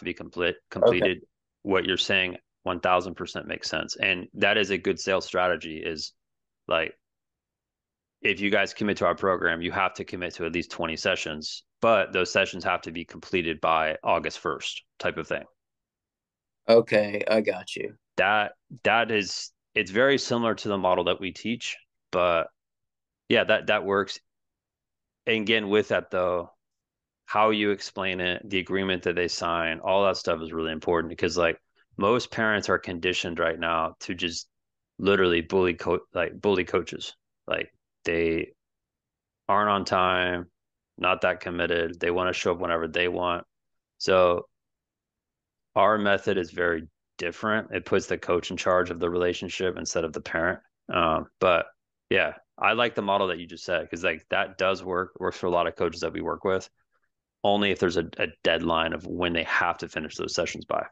to be complete completed. Okay. What you're saying, one thousand percent makes sense, and that is a good sales strategy. Is like if you guys commit to our program, you have to commit to at least 20 sessions, but those sessions have to be completed by August 1st, type of thing. Okay, I got you. That that is it's very similar to the model that we teach, but yeah, that that works. And again, with that though, how you explain it, the agreement that they sign, all that stuff is really important because like most parents are conditioned right now to just literally bully co- like bully coaches. Like they aren't on time, not that committed. They want to show up whenever they want. So our method is very different. It puts the coach in charge of the relationship instead of the parent. Um, but yeah, I like the model that you just said because like that does work. Works for a lot of coaches that we work with. Only if there's a, a deadline of when they have to finish those sessions by.